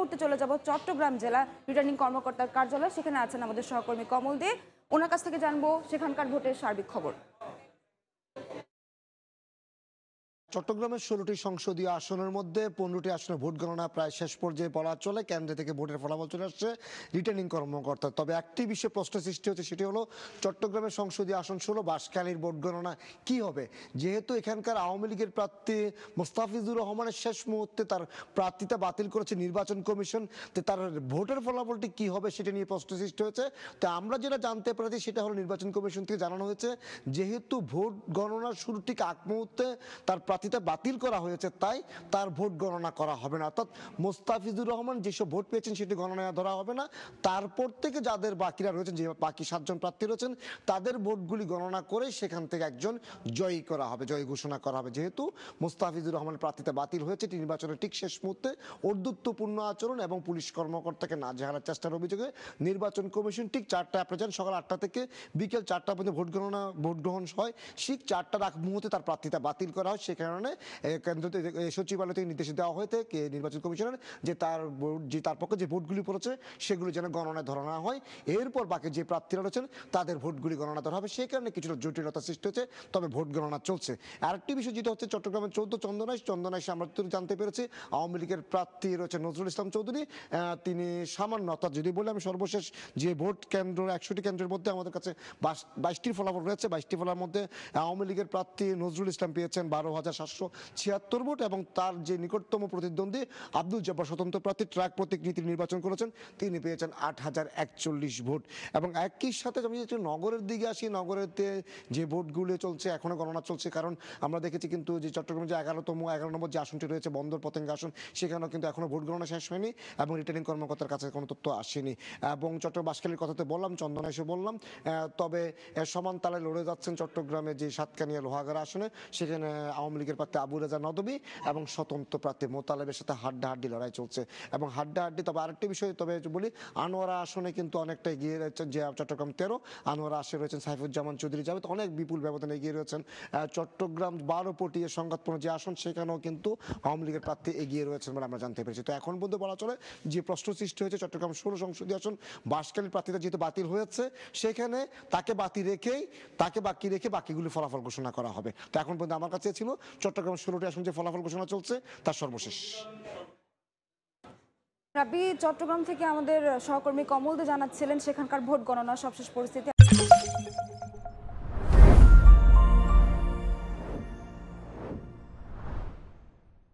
মুহূর্তে চলে যাব চট্টগ্রাম জেলা রিটার্নিং কর্মকর্তার কার্যালয়। সেখানে আছেন আমাদের সহকর্মী কমল দে। ওনার কাছ থেকে জানব সেখানকার ভোটের সার্বিক খবর। চট্টগ্রামের ষোলোটি সংসদীয় আসনের মধ্যে পনেরোটি আসনে ভোট গণনা প্রায় শেষ পর্যায়ে বলা চলে। কেন্দ্র থেকে ভোটের ফলাফল চলে আসছে রিটার্নিং কর্মকর্তা। তবে একটি বিষয়ে প্রশ্ন সৃষ্টি হচ্ছে, সেটি হলো চট্টগ্রামের সংসদীয় আসন ষোলো বাসকালীর ভোট গণনা কি হবে? যেহেতু এখানকার আওয়ামী লীগের প্রার্থী মোস্তাফিজুর রহমানের শেষ মুহূর্তে তার প্রার্থিতা বাতিল করেছে নির্বাচন কমিশন, তো তার ভোটের ফলাফলটি কি হবে সেটা নিয়ে প্রশ্ন সৃষ্টি হয়েছে। তো আমরা যেটা জানতে পেরেছি সেটা হলো নির্বাচন কমিশন থেকে জানানো হয়েছে, যেহেতু ভোট গণনার শুরু ঠিক আগ মুহূর্তে তার প্রার্থিতা বাতিল করা হয়েছে, তাই তার ভোট গণনা করা হবে না। অর্থাৎ মোস্তাফিজুর রহমান যেসব ভোট পেয়েছেন সেটি গণনায় ধরা হবে না। তারপর থেকে যাদের বাকিরা রয়েছেন, যে বাকি সাতজন প্রার্থী রয়েছেন, তাদের ভোটগুলি গণনা করে সেখান থেকে একজন জয়ী করা হবে, জয়ী ঘোষণা করা হবে। যেহেতু মোস্তাফিজুর রহমানের প্রার্থিতা বাতিল হয়েছে, এটি নির্বাচনের ঠিক শেষ মুহূর্তে অর্ধুত্বপূর্ণ আচরণ এবং পুলিশ কর্মকর্তাকে না জেহারার চেষ্টার অভিযোগে নির্বাচন কমিশন ঠিক চারটা অ্যাপ্রেজেন্ট সকাল আটটা থেকে বিকেল চারটা পর্যন্ত ভোট গণনা, ভোট গ্রহণ হয়। ঠিক চারটার আগ মুহূর্তে তার প্রার্থিতা বাতিল করা হয় সে কারণে কেন্দ্র সচিবালয় থেকে নির্দেশ দেওয়া হয়েছে কে নির্বাচন কমিশনের, যে তার যে তার পক্ষে যে ভোটগুলি পড়েছে, সেগুলি যেন গণনায় ধরা না হয়। এরপর বাকি যে প্রার্থীরা রয়েছেন, তাদের ভোটগুলি গণনা ধরা হবে। সেই কারণে কিছুটা জটিলতা সৃষ্টি হয়েছে, তবে ভোট গণনা চলছে। আরেকটি বিষয় যেটা হচ্ছে, চট্টগ্রামের চৌদ্দ চন্দনাইশ চন্দনাইশ আমরা জানতে পেরেছি, আওয়ামী লীগের প্রার্থী রয়েছে নজরুল ইসলাম চৌধুরী। তিনি সামান্য, অর্থাৎ যদি বলি আমি সর্বশেষ যে ভোট কেন্দ্র, একশোটি কেন্দ্রের মধ্যে আমাদের কাছে বাইশটির ফলাফল রয়েছে। বাইশটি ফলার মধ্যে আওয়ামী লীগের প্রার্থী নজরুল ইসলাম পেয়েছেন বারো হাজার সাতশো ছিয়াত্তর ভোট এবং তার যে নিকটতম প্রতিদ্বন্দ্বী আব্দুল জব্বার স্বতন্ত্র প্রার্থী ট্রাক প্রতীক নীতি নির্বাচন করেছেন, তিনি পেয়েছেন আট হাজার একচল্লিশ ভোট। এবং একই সাথে আমি যদি নগরের দিকে আসি, নগরেতে যে ভোটগুলো চলছে এখনও গণনা চলছে, কারণ আমরা দেখেছি কিন্তু যে চট্টগ্রামে যে এগারোতম, এগারো নম্বর যে আসনটি রয়েছে, বন্দর পতেঙ্গ আসন, সেখানেও কিন্তু এখনও ভোট গণনা শেষ হয়নি এবং রিটার্নিং কর্মকর্তার কাছে কোনো তথ্য আসেনি। এবং চট্টগ্রাম বাসখালীর কথাতে বললাম, চন্দনা এসে বললাম তবে সমান তালে লড়ে যাচ্ছেন চট্টগ্রামে যে সাতকানিয়া লোহাগাড়া আসনে, সেখানে আওয়ামী লীগের প্রার্থী আবু রেজা নদবী এবং স্বতন্ত্র প্রার্থী মোতালেবের সাথে হাড্ডাহাড্ডি লড়াই চলছে এবং হাড্ডাহাড্ডি, তবে আরেকটি বিষয় তবে বলি, আনোয়ারা আসনে কিন্তু অনেকটা এগিয়ে রয়েছেন যে চট্টগ্রাম তেরো, আনোয়ারা আসে রয়েছেন সাইফুজ্জামান চৌধুরী জাভেদ অনেক বিপুল ব্যবধানে এগিয়ে রয়েছেন। চট্টগ্রাম বারো পটিয়ে সংঘাতপূর্ণ যে আসন, সেখানেও কিন্তু আওয়ামী লীগের প্রার্থী এগিয়ে রয়েছেন বলে আমরা জানতে পেরেছি। তো এখন পর্যন্ত বলা চলে, যে প্রশ্ন সৃষ্টি হয়েছে চট্টগ্রাম ষোলো সংসদীয় আসন বাসকালীর প্রার্থীতা যেহেতু বাতিল হয়েছে, সেখানে তাকে বাতি রেখেই, তাকে বাকি রেখে বাকিগুলি ফলাফল ঘোষণা করা হবে। তো এখন পর্যন্ত আমার কাছে ছিল চট্টগ্রাম ষোলোটি আসন যে ফলাফল ঘোষণা চলছে, তার সর্বশেষ। রাবি চট্টগ্রাম থেকে আমাদের সহকর্মী কমল দে জানাচ্ছিলেন, সেখানকার ভোট গণনা সবশেষ পরিস্থিতি।